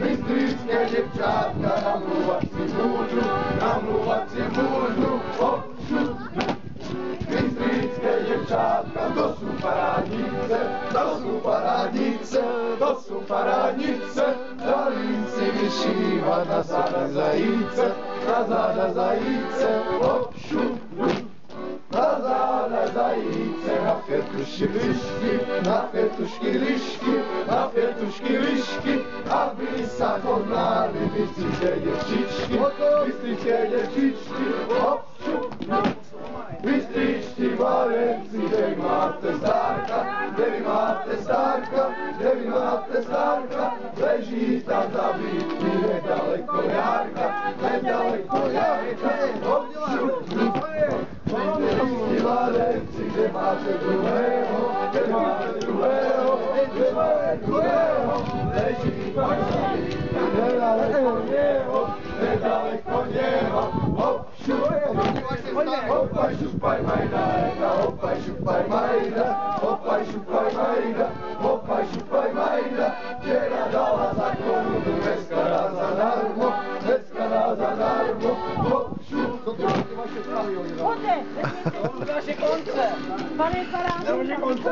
Быстрицкая девчатка, нам рвать не буду, нам рвать не буду. To są paranice, to są paranice, Zalice wisiła na same zaice, na zale zaice, opsiu, na zale zaice, na fietuszki liśki, na fietuszki liśki, na fietuszki liśki, a wysoko znali, wystycie dziewczyczki, wystycie dziewczyczki, opsiu. daleko jarka, hej daleko jarka, Walencji, gdzie macie drugiego, gdzie macie drugiego, gdzie macie drugiego, leci paksami, niedaleko niebo, niedaleko nieba, hop, siup, hopaj, siupaj, majda, hopaj, siupaj, majda, hopaj, siupaj, majda, Dohoře! Vezměte! To už naše konce! Pane Baránku!